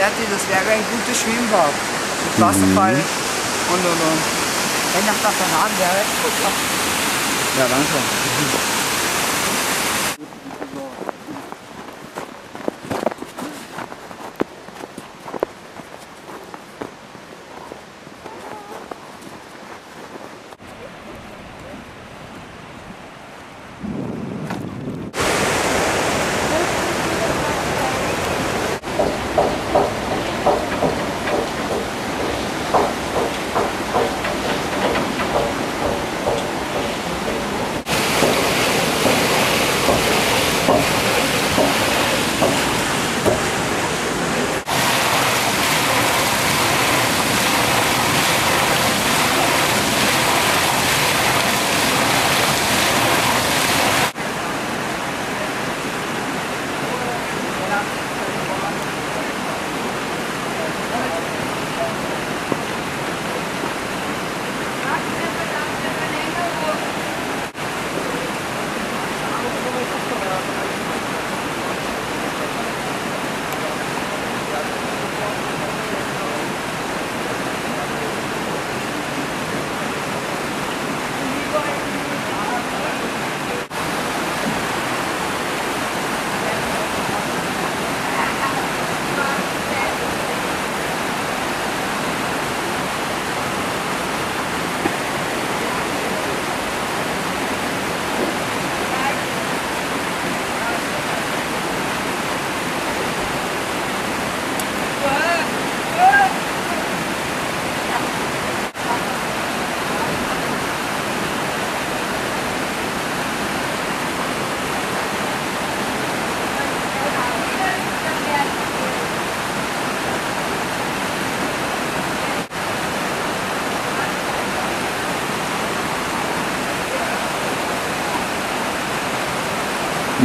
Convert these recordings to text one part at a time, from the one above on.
Erdi, das wäre ein gutes Schwimmbad. Mit Wasserfall und und und. Wenn das dann haben wäre. Ja, danke.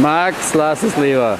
Max, lass es lieber.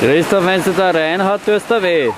Christoph, wenn sie da reinhaut, tust du weh.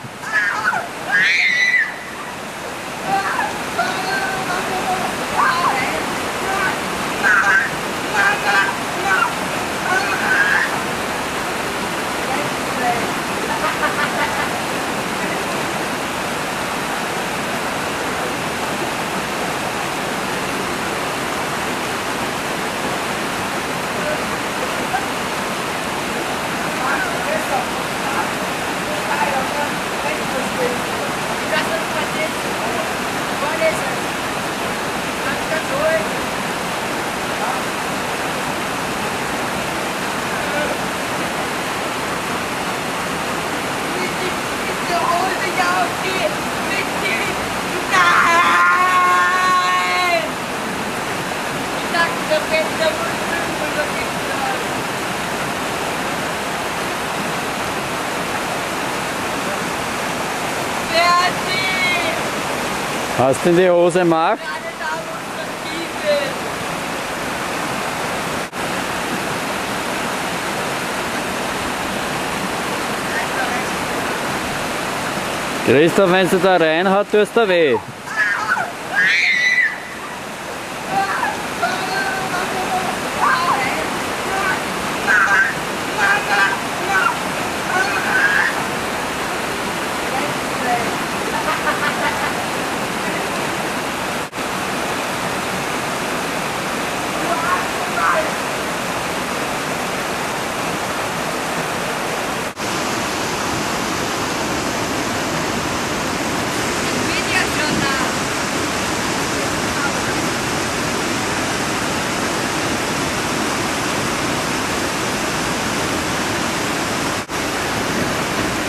Hast du in die Hose gemacht? Christoph, wenn sie da reinhaut, tust du weh.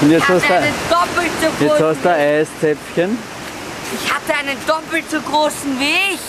Und Ich jetzt hast einen doppelt so jetzt hast du ein Eiszäpfchen. Ich hatte einen doppelt so großen ich.